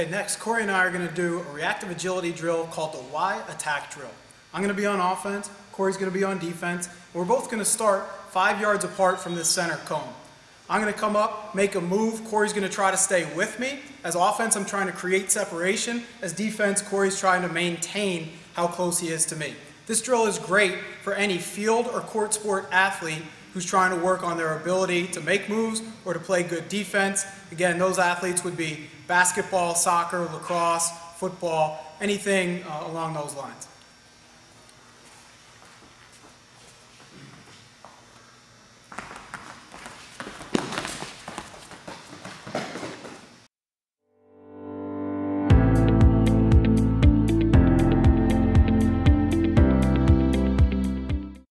Okay, next, Corey and I are going to do a reactive agility drill called the Y attack drill. I'm going to be on offense, Corey's going to be on defense, we're both going to start five yards apart from this center cone. I'm going to come up, make a move, Corey's going to try to stay with me. As offense, I'm trying to create separation. As defense, Corey's trying to maintain how close he is to me. This drill is great for any field or court sport athlete who's trying to work on their ability to make moves or to play good defense. Again, those athletes would be basketball, soccer, lacrosse, football, anything uh, along those lines.